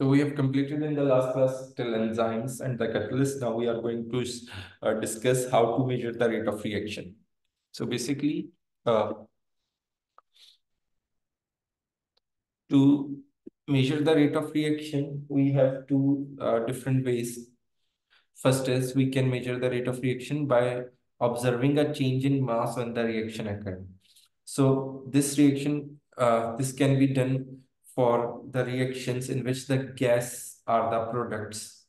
So we have completed in the last class till enzymes and the catalyst. Now we are going to uh, discuss how to measure the rate of reaction. So basically, uh, to measure the rate of reaction, we have two uh, different ways. First is we can measure the rate of reaction by observing a change in mass when the reaction occurred. So this reaction, uh, this can be done for the reactions in which the gas are the products.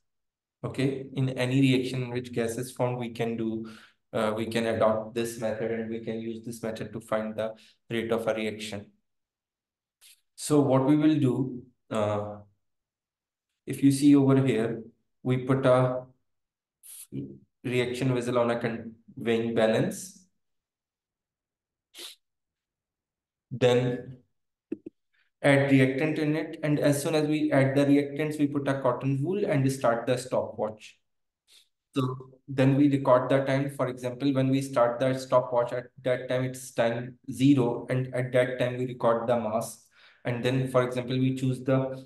Okay, in any reaction in which gas is formed, we can do, uh, we can adopt this method and we can use this method to find the rate of a reaction. So what we will do, uh, if you see over here, we put a reaction vessel on a weighing balance. Then add reactant in it. And as soon as we add the reactants, we put a cotton wool and start the stopwatch. So then we record the time. For example, when we start the stopwatch at that time, it's time zero. And at that time, we record the mass. And then, for example, we choose the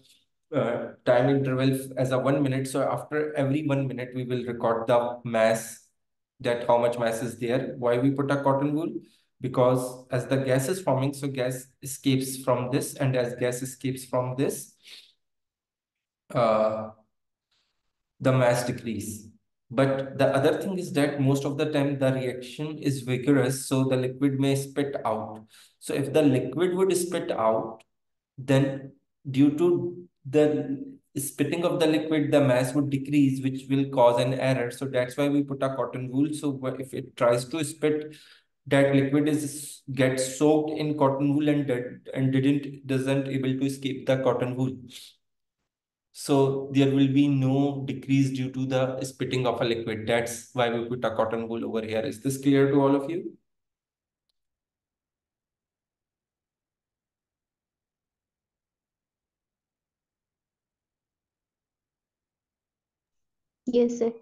uh, time interval as a one minute. So after every one minute, we will record the mass, that how much mass is there. Why we put a cotton wool? Because as the gas is forming, so gas escapes from this, and as gas escapes from this, uh, the mass decrease. But the other thing is that most of the time the reaction is vigorous, so the liquid may spit out. So if the liquid would spit out, then due to the spitting of the liquid, the mass would decrease, which will cause an error. So that's why we put a cotton wool. So if it tries to spit that liquid is gets soaked in cotton wool and and didn't doesn't able to escape the cotton wool. So there will be no decrease due to the spitting of a liquid. That's why we put a cotton wool over here. Is this clear to all of you? Yes, sir.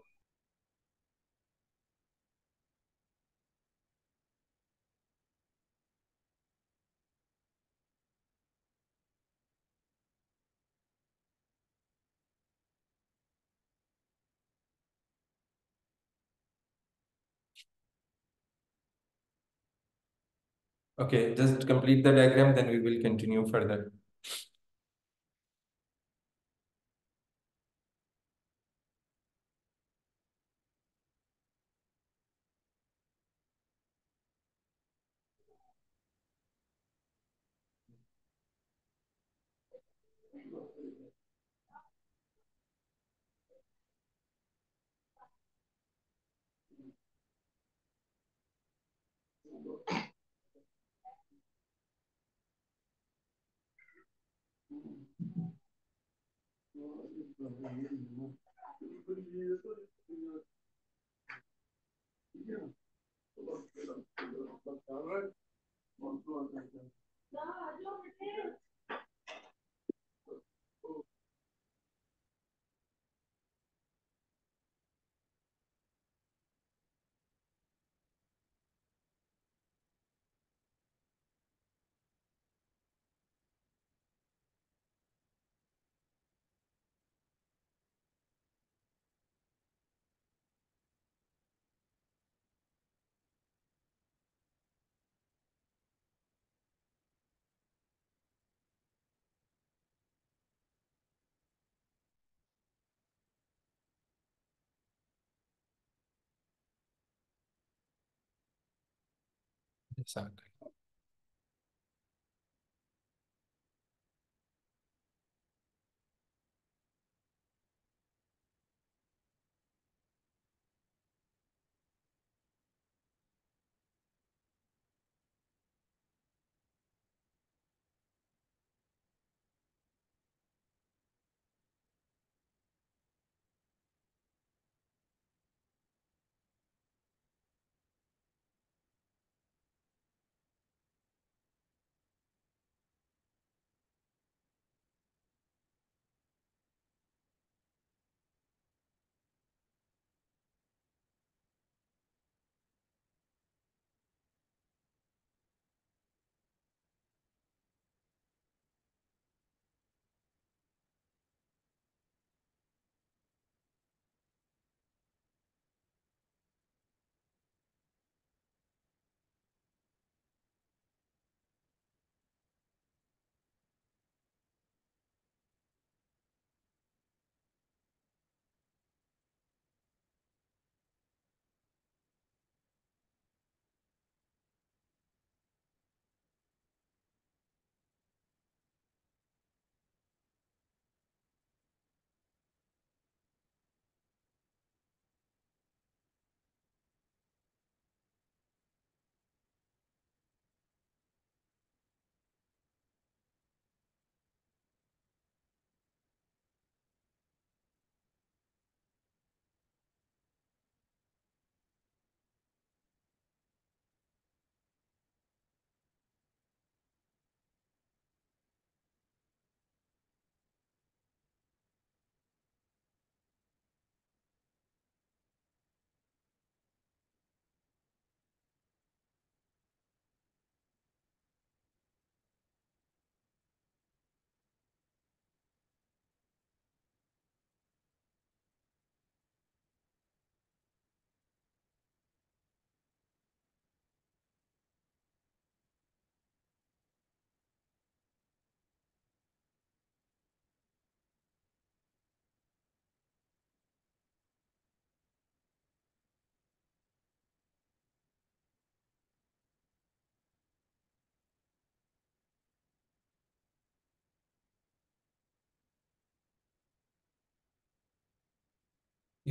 Okay, just complete the diagram, then we will continue further. Yeah. Sagar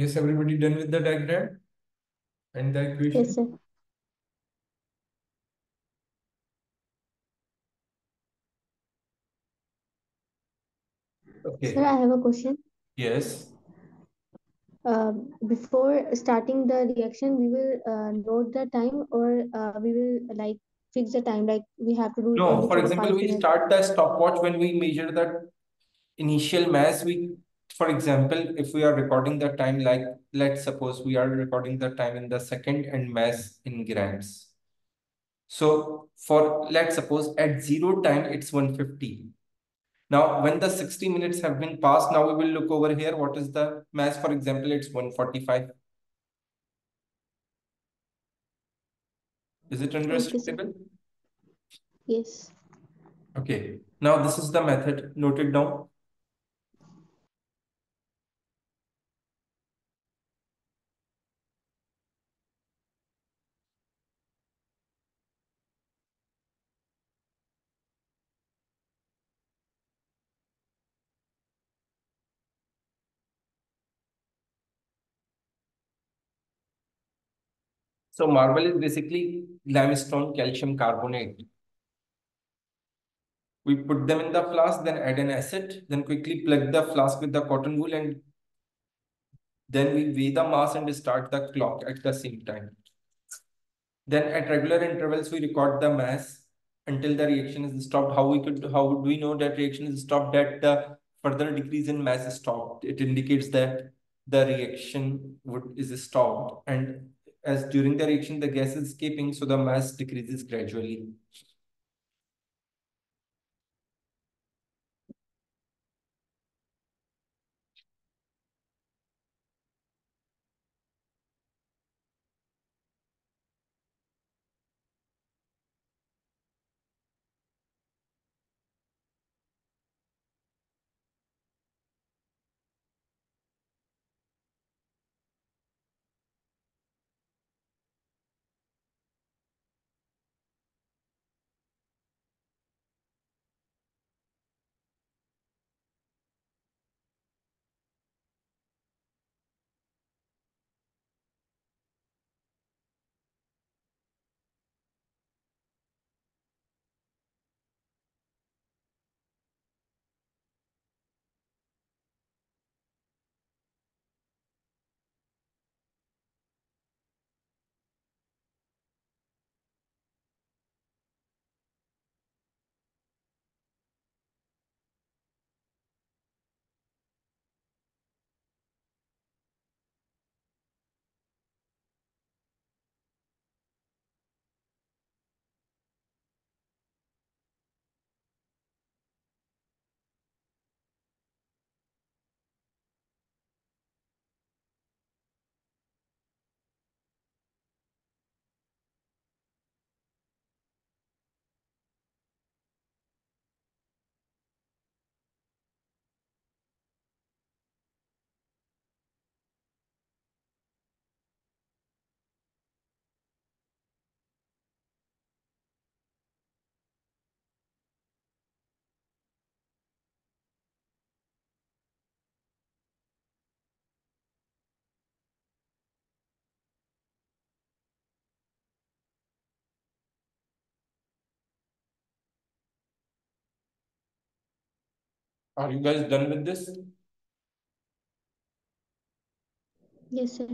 Yes, everybody done with the diagram and the equation? Yes, sir. Okay. Sir, I have a question. Yes. Uh, before starting the reaction, we will uh, note the time or uh, we will like fix the time, like we have to do No, for example, we minutes. start the stopwatch when we measure the initial mass. We, for example, if we are recording the time, like let's suppose we are recording the time in the second and mass in grams. So for let's suppose at zero time, it's 150. Now, when the 60 minutes have been passed, now we will look over here. What is the mass? For example, it's 145. Is it understandable? Yes. Okay. Now this is the method. Note it down. So marble is basically limestone calcium carbonate. We put them in the flask, then add an acid, then quickly plug the flask with the cotton wool and then we weigh the mass and start the clock at the same time. Then at regular intervals, we record the mass until the reaction is stopped. How we could, how would we know that reaction is stopped? That the further decrease in mass is stopped. It indicates that the reaction would is stopped, and as during the reaction the gas is escaping, so the mass decreases gradually. Are you guys done with this? Yes, sir.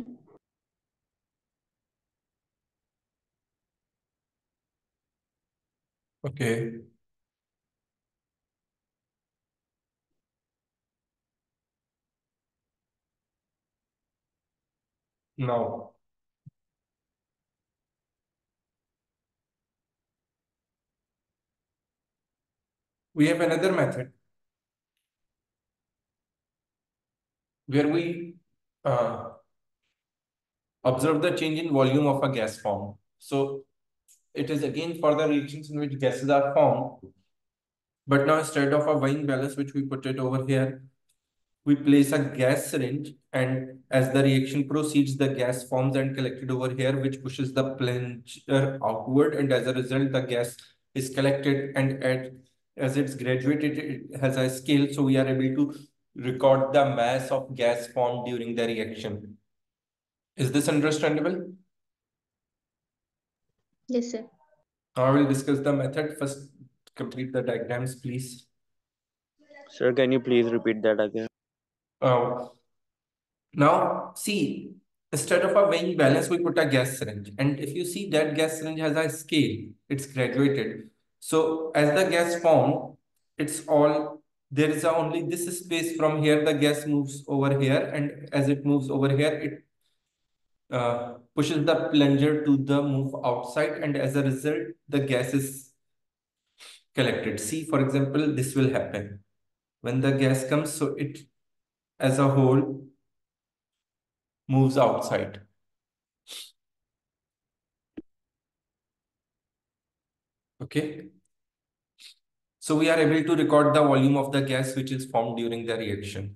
Okay. Now, we have another method where we uh, observe the change in volume of a gas form. So it is again for the reactions in which gases are formed. But now instead of a weighing balance, which we put it over here, we place a gas syringe and as the reaction proceeds, the gas forms and collected over here, which pushes the plunger outward. And as a result, the gas is collected and at, as it's graduated, it has a scale. So we are able to record the mass of gas formed during the reaction. Is this understandable? Yes, sir. Now we'll discuss the method. First, complete the diagrams, please. Sir, can you please repeat that again? Uh, now, see, instead of a weighing balance, we put a gas syringe. And if you see that gas syringe has a scale, it's graduated. So as the gas formed, it's all, there is only this space from here, the gas moves over here. And as it moves over here, it uh, pushes the plunger to the move outside. And as a result, the gas is collected. See, for example, this will happen. When the gas comes, so it as a whole moves outside. Okay. So we are able to record the volume of the gas which is formed during the reaction.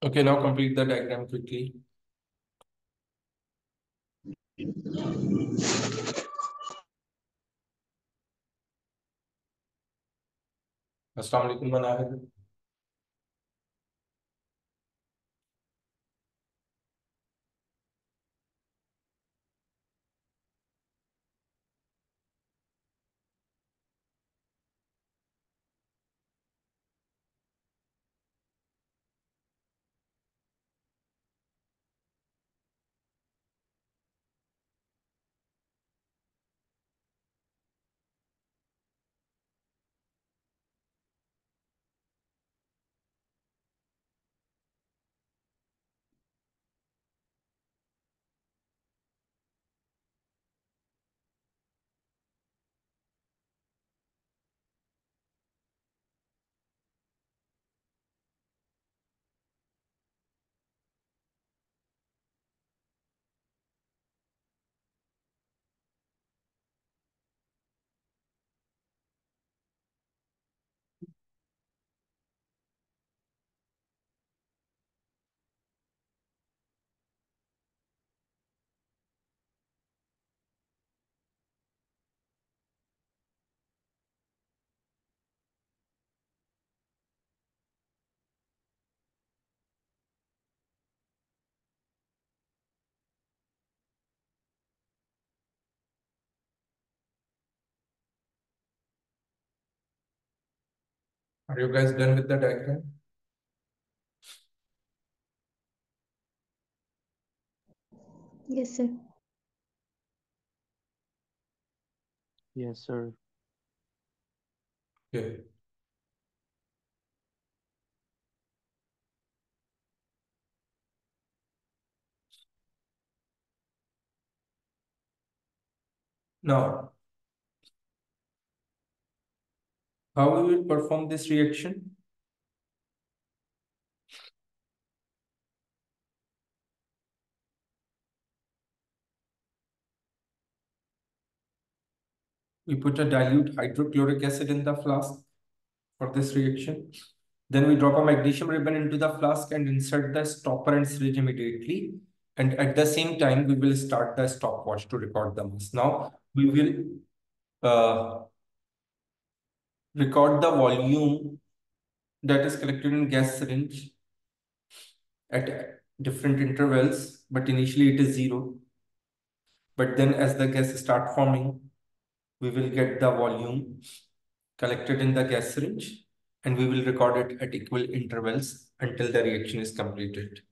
Okay, now complete the diagram quickly. Assalamu alaikum, Are you guys done with the diagram? Yes, sir. Yes, sir. Okay. Now, how we will perform this reaction? We put a dilute hydrochloric acid in the flask for this reaction. Then we drop a magnesium ribbon into the flask and insert the stopper and syringe immediately. And at the same time, we will start the stopwatch to record the mass. Now, we will uh, record the volume that is collected in gas syringe at different intervals, but initially it is zero. But then as the gas start forming, we will get the volume collected in the gas syringe and we will record it at equal intervals until the reaction is completed.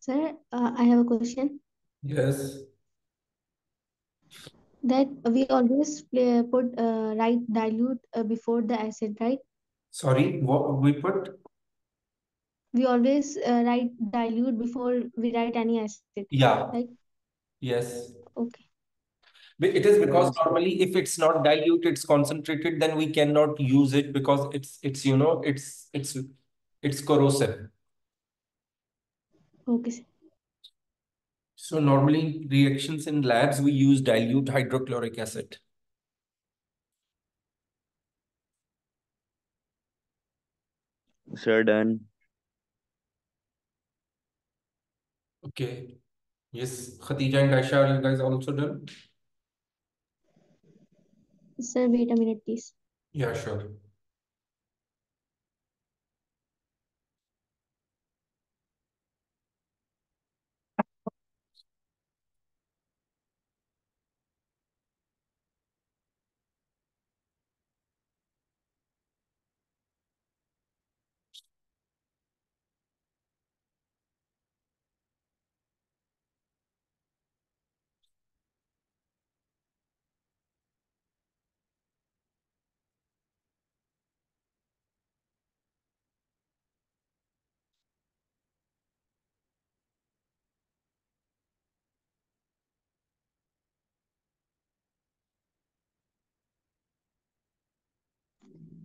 Sir, uh, I have a question. Yes. That we always play, put uh, right dilute uh, before the acid, right? Sorry, what we put? We always uh, write dilute before we write any acid, Yeah. right? Yes. Okay. It is because normally if it's not dilute, it's concentrated, then we cannot use it because it's it's you know it's it's it's corrosive. Okay, sir. So normally reactions in labs we use dilute hydrochloric acid. Sir, done. Okay. Yes, Khatija and Aisha, are you guys also done? Sir, wait a minute, please. Yeah, sure.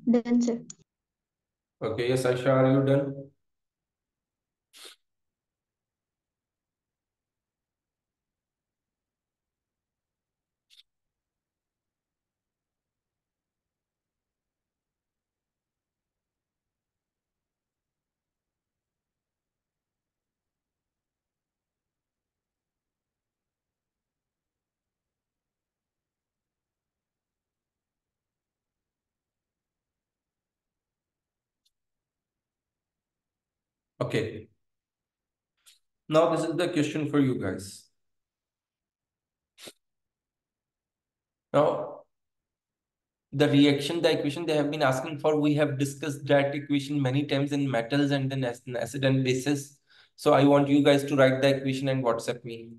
Done, sir. Okay, yes, Aisha, are you done? Okay. Now this is the question for you guys. Now, the reaction, the equation they have been asking for, we have discussed that equation many times in metals and then acid and bases. So I want you guys to write the equation and WhatsApp me.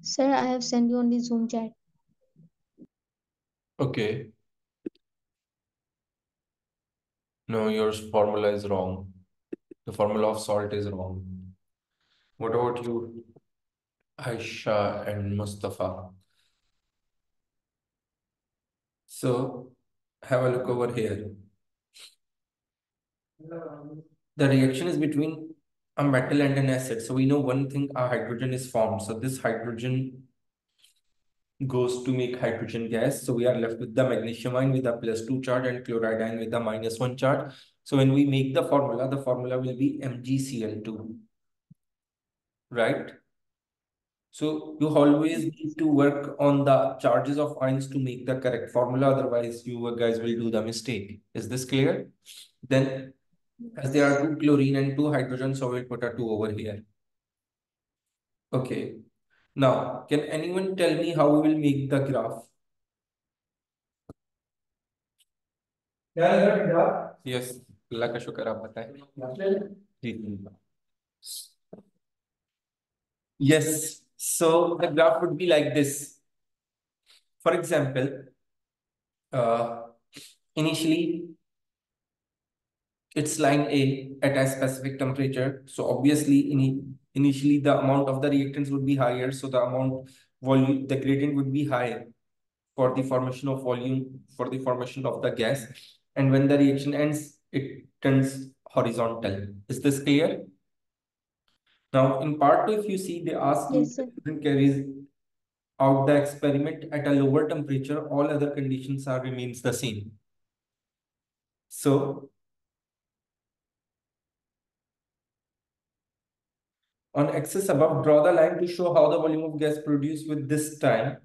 Sir, I have sent you on the Zoom chat. Okay. No, your formula is wrong. The formula of salt is wrong. What about you? Aisha and Mustafa. So have a look over here. The reaction is between a metal and an acid. So we know one thing, a hydrogen is formed. So this hydrogen goes to make hydrogen gas. So we are left with the magnesium ion with a plus 2 charge and chloride ion with a minus 1 charge. So when we make the formula, the formula will be MgCl2. Right? So you always need to work on the charges of ions to make the correct formula. Otherwise, you guys will do the mistake. Is this clear? Then as there are two chlorine and two hydrogen, so we'll put a 2 over here. Okay. Now, can anyone tell me how we will make the graph? Yes, Allah ka shukar aap bataएं. Yes, so the graph would be like this. For example, uh, initially it's line A at a specific temperature. So obviously in, initially the amount of the reactants would be higher. So the amount volume, the gradient would be higher for the formation of volume, for the formation of the gas. And when the reaction ends, it turns horizontal. Is this clear? Now in part two, if you see, they ask Yes, you carries out the experiment at a lower temperature, all other conditions are remains the same. So on axis above, draw the line to show how the volume of gas produced with this time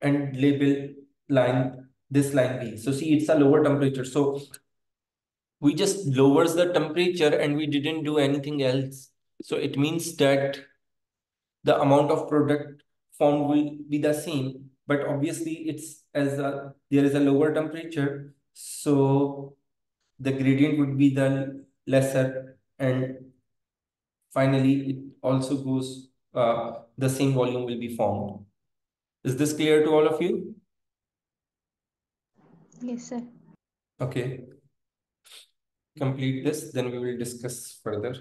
and label line this line B. So see, it's a lower temperature. So we just lowers the temperature and we didn't do anything else. So it means that the amount of product formed will be the same, but obviously it's as a, there is a lower temperature. So the gradient would be the lesser and finally it also goes, uh, the same volume will be formed. Is this clear to all of you? yes, sir. Okay. Complete this, then we will discuss further.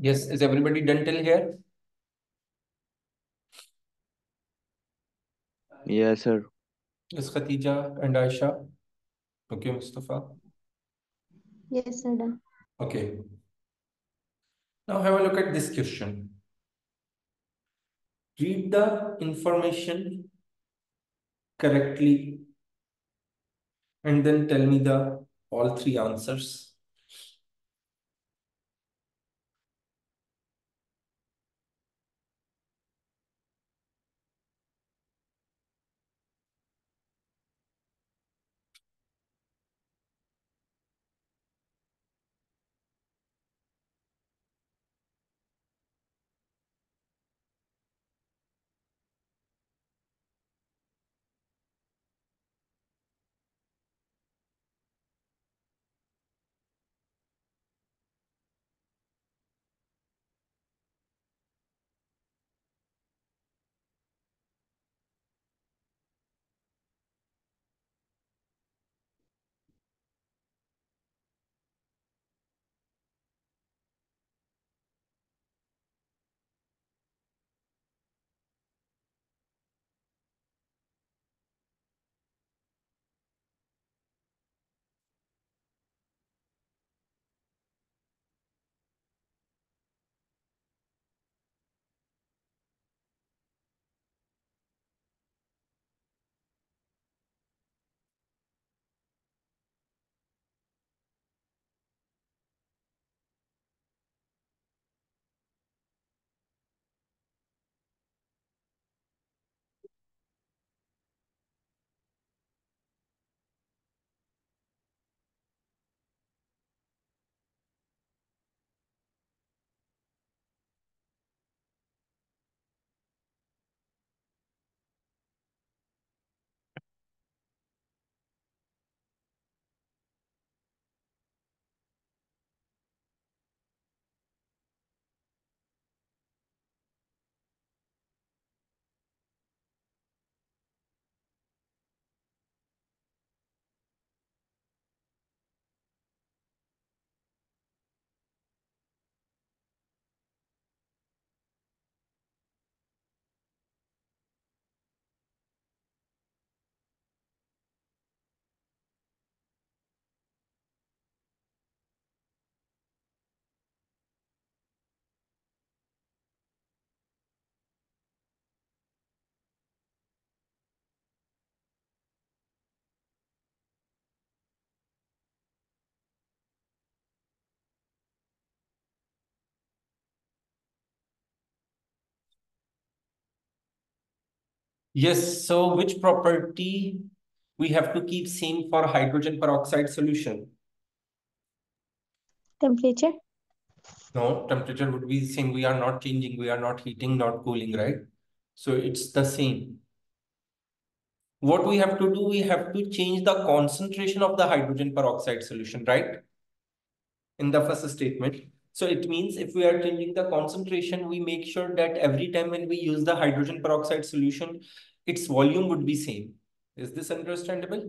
Yes, is everybody done till here? Yes, sir. Is Khatija and Aisha? Okay, Mustafa. Yes, sir. Okay. Now have a look at this question. Read the information correctly and then tell me the all three answers. Yes, so which property we have to keep same for hydrogen peroxide solution? Temperature. No, temperature would be same. We are not changing. We are not heating, not cooling, right? So it's the same. What we have to do, we have to change the concentration of the hydrogen peroxide solution, right? In the first statement. So it means if we are changing the concentration, we make sure that every time when we use the hydrogen peroxide solution, its volume would be same. Is this understandable?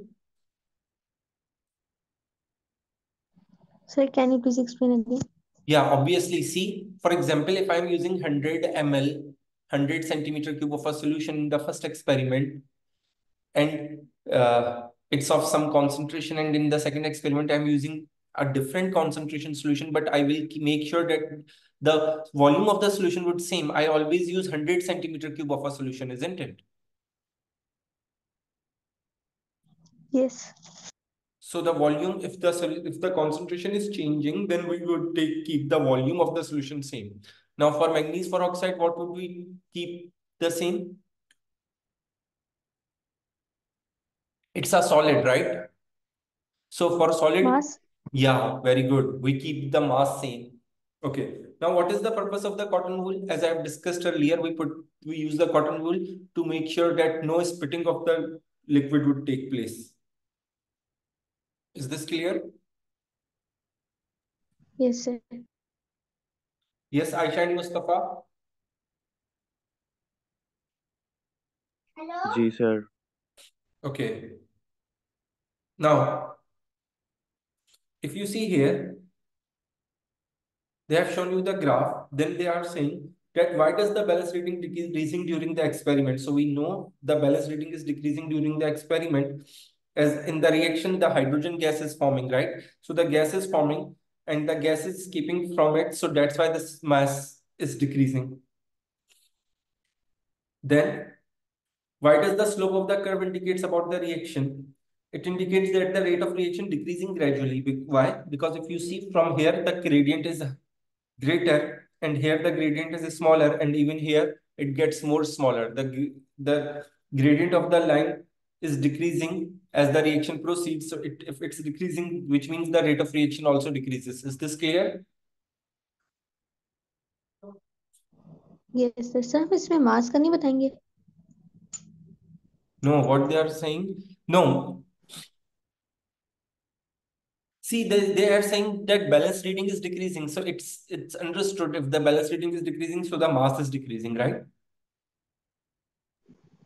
Sir, can you please explain again? Yeah, obviously. See, for example, if I'm using 100 ml, 100 centimeter cube of a solution in the first experiment, and uh, it's of some concentration, and in the second experiment, I'm using a different concentration solution, but I will make sure that the volume of the solution would same. I always use 100 centimeter cube of a solution, isn't it? Yes. So the volume, if the if the concentration is changing, then we would take keep the volume of the solution same. Now for manganese peroxide, what would we keep the same? It's a solid, right? So for solid, Mass. Yeah, very good. We keep the mass same. Okay. Now, what is the purpose of the cotton wool? As I have discussed earlier, we put we use the cotton wool to make sure that no spitting of the liquid would take place. Is this clear? Yes, sir. Yes, Aisha and Mustafa. Hello? Ji, sir. Okay. Now, if you see here, they have shown you the graph, then they are saying that why does the balance reading decreasing during the experiment? So we know the balance reading is decreasing during the experiment as in the reaction, the hydrogen gas is forming, right? So the gas is forming and the gas is escaping from it. So that's why this mass is decreasing. Then why does the slope of the curve indicates about the reaction? It indicates that the rate of reaction decreasing gradually. Why? Because if you see from here, the gradient is greater and here the gradient is smaller and even here it gets more smaller. The, the gradient of the line is decreasing as the reaction proceeds. So it, if it's decreasing, which means the rate of reaction also decreases. Is this clear? Yes, sir. Sir, इसमें mass का नहीं बताएंगे? No, what they are saying? No. See, they, they are saying that balance reading is decreasing. So it's it's understood if the balance reading is decreasing, so the mass is decreasing, right?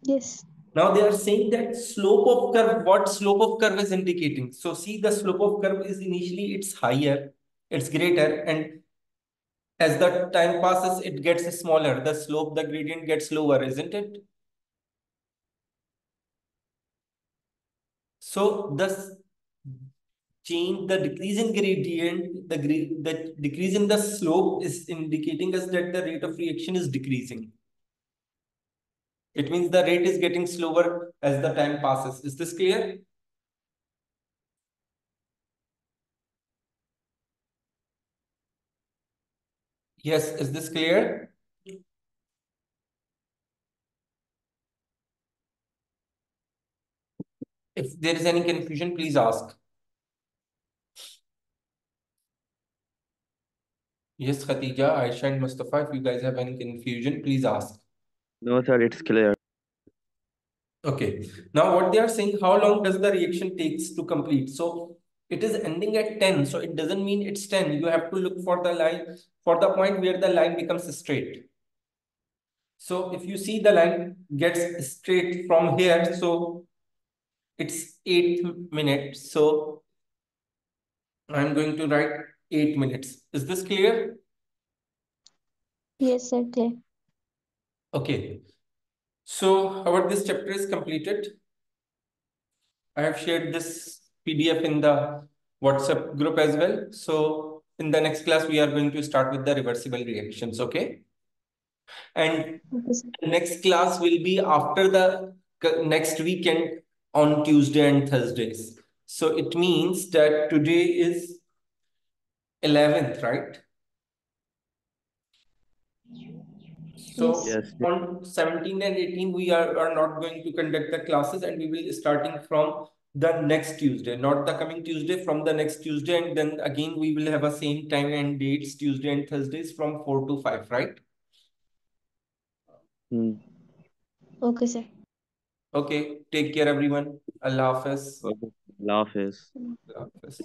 Yes. Now they are saying that slope of curve, what slope of curve is indicating? So see the slope of curve is initially it's higher, it's greater and as the time passes, it gets smaller. The slope, the gradient gets lower, isn't it? So the change, the decrease in gradient, the, the decrease in the slope is indicating us that the rate of reaction is decreasing. It means the rate is getting slower as the time passes. Is this clear? Yes, is this clear? If there is any confusion, please ask. Yes, Khatija, Aisha and Mustafa, if you guys have any confusion, please ask. No, sir, it's clear. Okay. Now what they are saying, how long does the reaction takes to complete? So it is ending at 10. So it doesn't mean it's 10. You have to look for the line, for the point where the line becomes straight. So if you see the line gets straight from here, so it's 8 minutes. So I'm going to write 8 minutes. Is this clear? Yes, sir, clear. Okay. So our this chapter is completed. I have shared this PDF in the WhatsApp group as well. So in the next class, we are going to start with the reversible reactions, okay? And the next class will be after the next weekend on Tuesday and Thursdays. So it means that today is 11th, right? So Yes. Yes. on 17 and 18, we are, are not going to conduct the classes and we will starting from the next Tuesday, not the coming Tuesday, from the next Tuesday. And then again, we will have a same time and dates, Tuesday and Thursdays from 4 to 5, right? Hmm. Okay, sir. Okay, take care everyone. Allah Hafiz. Okay. Allah Hafiz. Allah Hafiz.